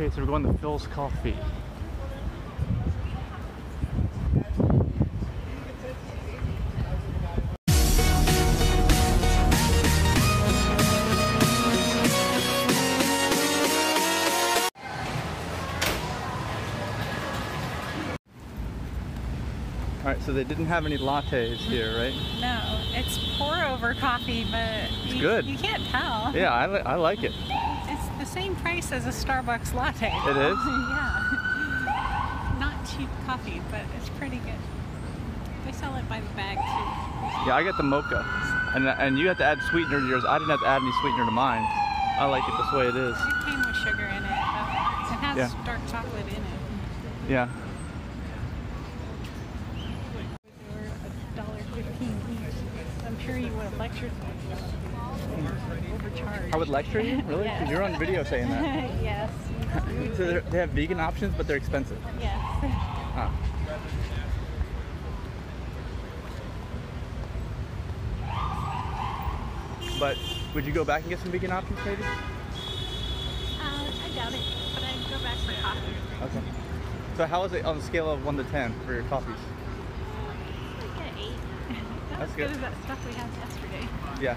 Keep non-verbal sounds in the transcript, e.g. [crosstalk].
Okay, so we're going to Philz Coffee. All right, so they didn't have any lattes here, right? No, it's pour over coffee, but you, good. you can't tell. Yeah, I, li- I like it. [laughs] Same price as a Starbucks latte. It is? [laughs] yeah. [laughs] Not cheap coffee, but it's pretty good. They sell it by the bag too. Yeah, I get the mocha, and and you have to add sweetener to yours. I didn't have to add any sweetener to mine. I like it this way it is. It came with sugar in it. But it has Yeah. dark chocolate in it. Yeah. They were a dollar fifteen each. I'm sure you would have lectured me. Overcharged. I would lecture you, really? Yes. you're on video saying that. [laughs] yes. [laughs] so they're- have vegan options, but they're expensive. Yes. Huh. But would you go back and get some vegan options, maybe? Uh, I doubt it, but I'd go back for coffee. Okay. So how is it on a scale of one to ten for your coffees? Like an eight. Not [laughs] That's as good good. as that stuff we had yesterday. Yeah.